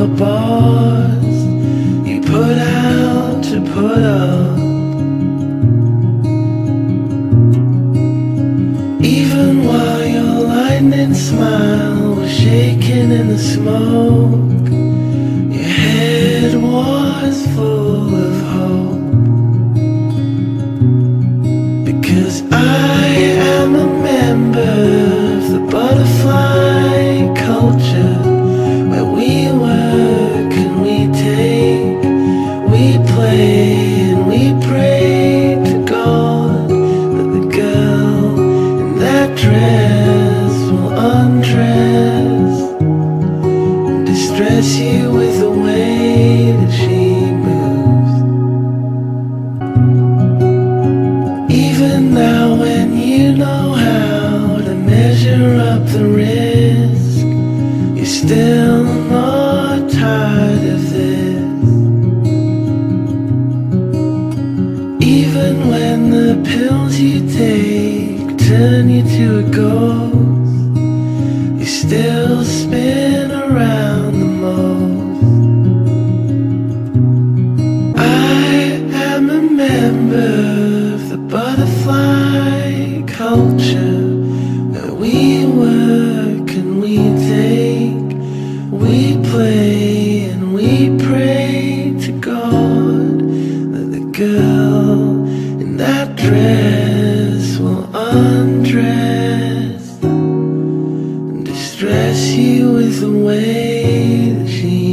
your bars you put out to put up. Even while your lightning smile was shaking in the smoke, your head was full of hope. Because I and we pray to God that the girl in that dress will undress and distress you with the way that she moves. Even now, when you know how to measure up the risk, you're still not tired of Even when the pills you take turn you to a ghost, you still spin around the most. I am a member of the butterfly culture we work and we take, we play and we pray to God that the girl that dress will undress and distress you with the way that she